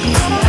Thank.